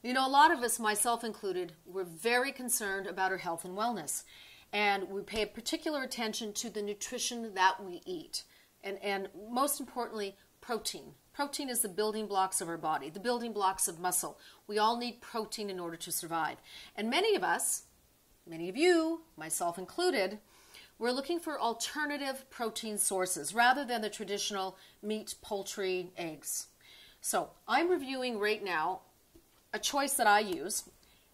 You know, a lot of us, myself included, we're very concerned about our health and wellness. And we pay particular attention to the nutrition that we eat. And, and most importantly, protein. Protein is the building blocks of our body, the building blocks of muscle. We all need protein in order to survive. And many of us, many of you, myself included, we're looking for alternative protein sources rather than the traditional meat, poultry, eggs. So I'm reviewing right now a choice that I use.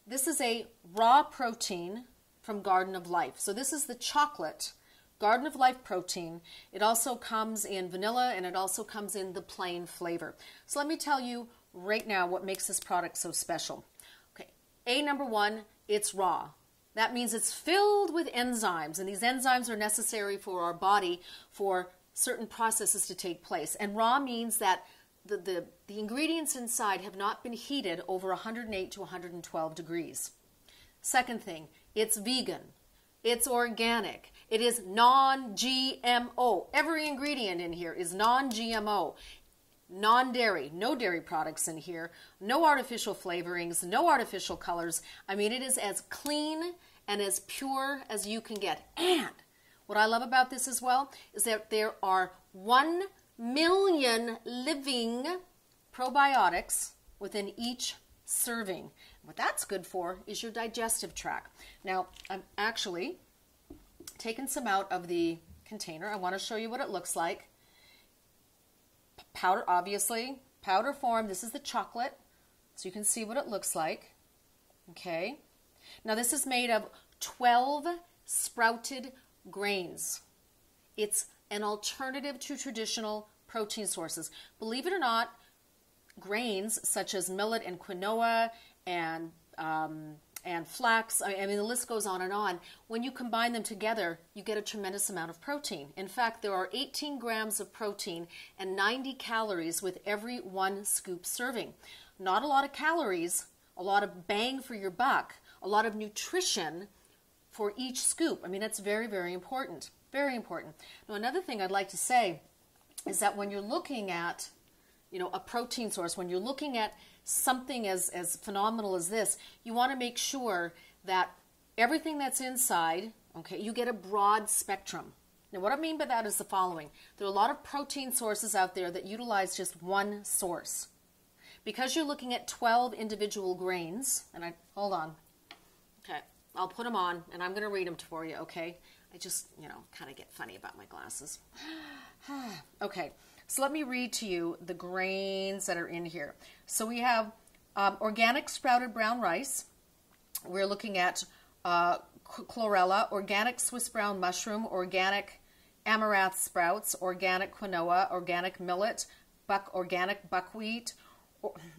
This is a raw protein from Garden of Life. So this is the chocolate Garden of Life protein. It also comes in vanilla and it also comes in the plain flavor. So let me tell you right now what makes this product so special. Okay, A number one, it's raw. That means it's filled with enzymes, and these enzymes are necessary for our body for certain processes to take place. And raw means that the, the, the ingredients inside have not been heated over 108 to 112 degrees. Second thing, it's vegan, it's organic, it is non GMO. Every ingredient in here is non GMO. Non dairy, no dairy products in here, no artificial flavorings, no artificial colors. I mean, it is as clean and as pure as you can get. And what I love about this as well is that there are 1 million living probiotics within each serving. What that's good for is your digestive tract. Now, I'm actually taken some out of the container. I want to show you what it looks like. Powder, obviously, powder form. This is the chocolate, so you can see what it looks like. Okay. Now this is made of 12 sprouted grains. It's an alternative to traditional protein sources. Believe it or not, grains such as millet and quinoa and um, and flax, I mean, the list goes on and on. When you combine them together, you get a tremendous amount of protein. In fact, there are 18 grams of protein and 90 calories with every one scoop serving. Not a lot of calories, a lot of bang for your buck, a lot of nutrition for each scoop. I mean, that's very, very important. Very important. Now, another thing I'd like to say is that when you're looking at, you know, a protein source, when you're looking at something as, as phenomenal as this, you want to make sure that everything that's inside, okay, you get a broad spectrum. Now, what I mean by that is the following. There are a lot of protein sources out there that utilize just one source. Because you're looking at 12 individual grains, and I, hold on. Okay, I'll put them on, and I'm going to read them for you, okay? I just, you know, kind of get funny about my glasses. okay, so let me read to you the grains that are in here. So we have um, organic sprouted brown rice. We're looking at uh, chlorella, organic Swiss brown mushroom, organic amaranth sprouts, organic quinoa, organic millet, buck, organic buckwheat.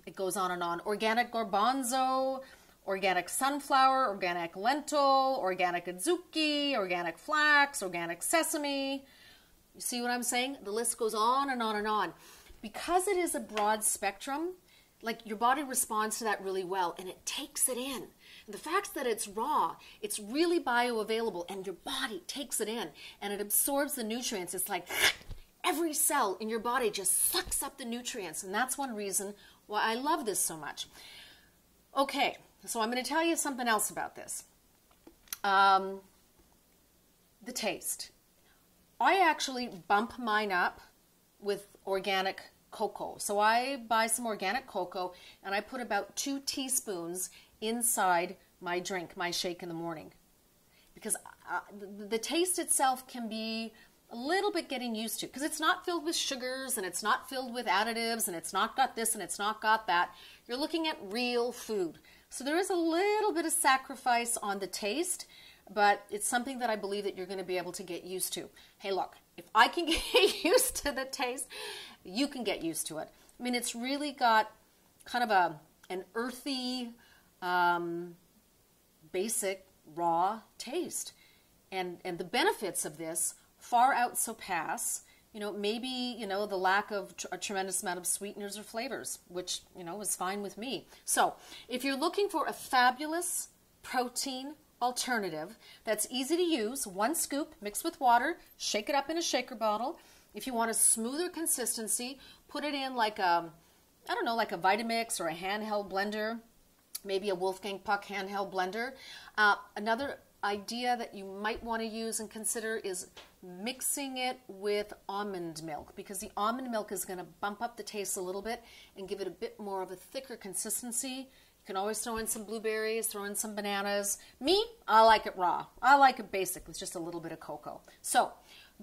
It goes on and on. Organic garbanzo, organic sunflower, organic lentil, organic adzuki, organic flax, organic sesame, you see what I'm saying? The list goes on and on and on. Because it is a broad spectrum, like your body responds to that really well and it takes it in. And the fact that it's raw, it's really bioavailable and your body takes it in and it absorbs the nutrients. It's like every cell in your body just sucks up the nutrients. And that's one reason why I love this so much. Okay, so I'm going to tell you something else about this. Um, the taste. I actually bump mine up with organic cocoa. So I buy some organic cocoa and I put about two teaspoons inside my drink, my shake in the morning. Because uh, the, the taste itself can be a little bit getting used to because it's not filled with sugars and it's not filled with additives and it's not got this and it's not got that. You're looking at real food. So there is a little bit of sacrifice on the taste but it's something that I believe that you're going to be able to get used to. Hey, look, if I can get used to the taste, you can get used to it. I mean, it's really got kind of a an earthy, um, basic, raw taste, and and the benefits of this far out surpass you know, maybe, you know, the lack of tr a tremendous amount of sweeteners or flavors, which, you know, is fine with me. So, if you're looking for a fabulous protein alternative that's easy to use. One scoop, mixed with water, shake it up in a shaker bottle. If you want a smoother consistency, put it in like a, I don't know, like a Vitamix or a handheld blender. maybe a Wolfgang Puck handheld blender. Uh, another idea that you might want to use and consider is mixing it with almond milk because the almond milk is going to bump up the taste a little bit and give it a bit more of a thicker consistency. You can always throw in some blueberries, throw in some bananas. Me, I like it raw. I like it basic with just a little bit of cocoa. So,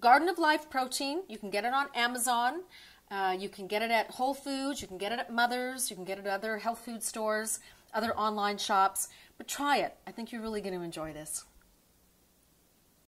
Garden of Life protein, you can get it on Amazon. Uh, you can get it at Whole Foods. You can get it at Mother's. You can get it at other health food stores, other online shops. But try it. I think you're really going to enjoy this.